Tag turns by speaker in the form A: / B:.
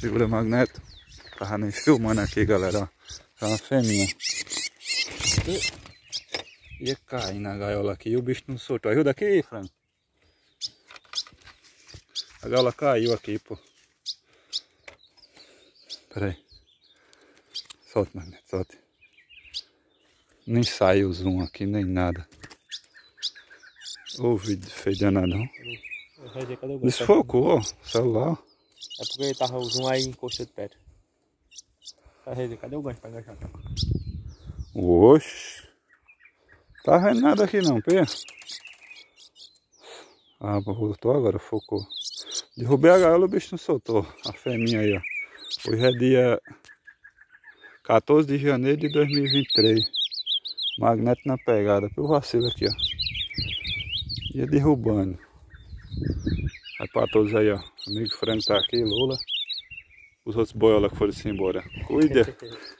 A: Segura magneto. Tava nem filmando aqui, galera, ó. Tá uma fêmea. Ia cair na gaiola aqui e o bicho não soltou. Ajuda aqui, Franco. A gaiola caiu aqui, pô. Pera aí. Solta, magneto, solta. Nem saiu o zoom aqui, nem nada. Ô vídeo feio danadão. Desfocou, celular.
B: É porque ele tava o zoom aí encostou de perto. Cadê o gancho pra enganchar?
A: Oxe. Tá vendo nada aqui não, Pê? Ah, voltou agora, focou. Derrubei a gaiola, o bicho não soltou. A fêmea aí, ó. Hoje é dia 14 de janeiro de 2023. Magneto na pegada. Pelo vacilo aqui, ó. Ia derrubando. Aí pra todos aí, ó. Amigo Franco tá aqui, Lula. Os outros boiola que foram se embora. Cuida.